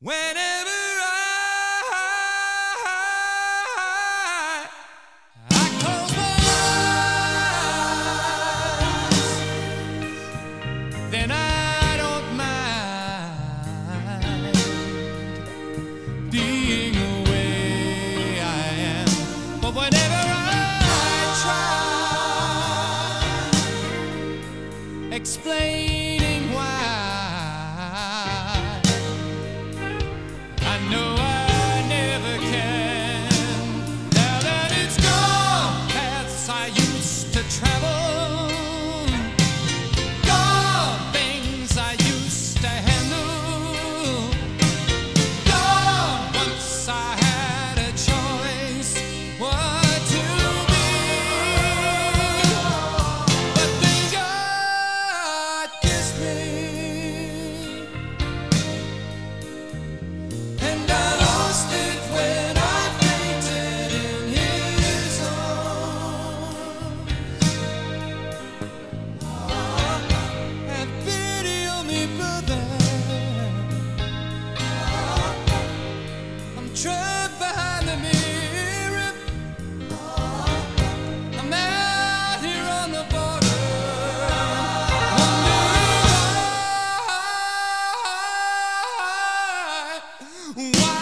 Whenever I, I close my eyes, then I don't mind being the way I am. But whenever I try, explain.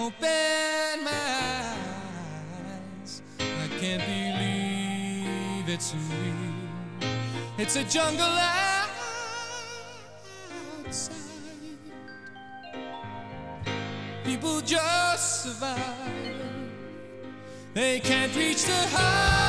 open my eyes. I can't believe it's real. It's a jungle outside. People just survive. They can't reach the high.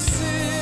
Sister.